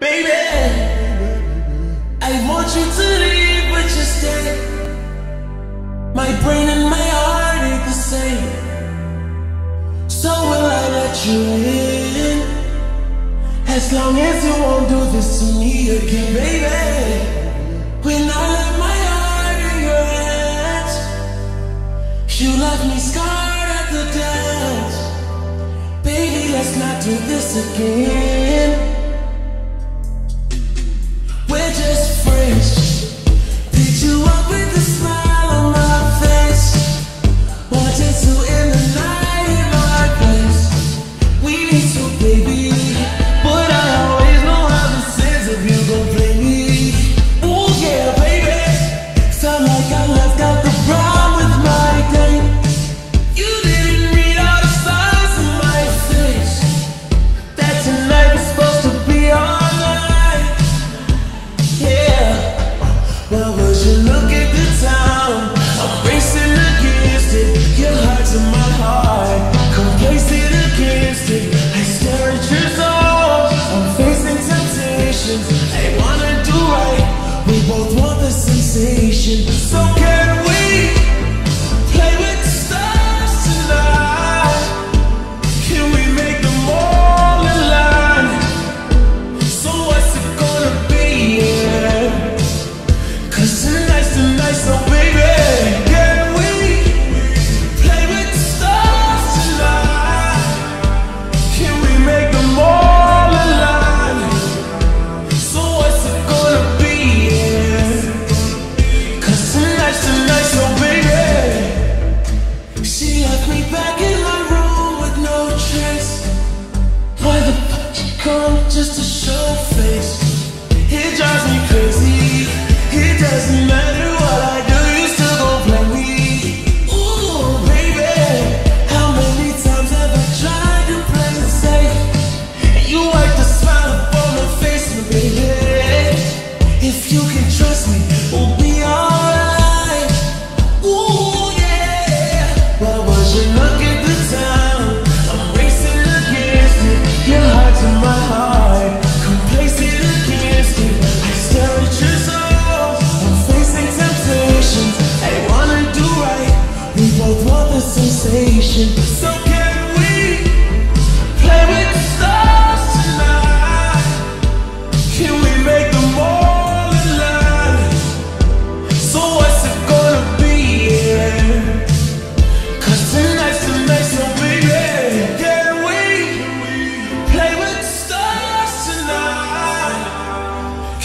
Baby, I want you to leave, but you stay. My brain and my heart ain't the same. So will I let you in? As long as you won't do this to me again, baby. When I let my heart in your hands, you left me scarred at the dance. Baby, let's not do this again. place So careful.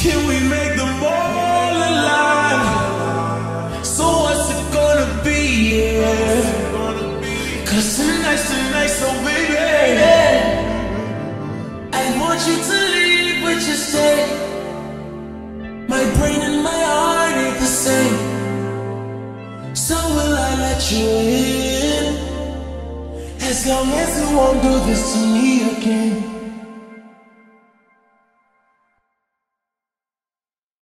Can we make them all alive? So what's it gonna be? Yeah. Cause tonight's tonight, so baby. Yeah. I want you to leave, but you stay. My brain and my heart ain't the same. So will I let you in? As long as you won't do this to me again.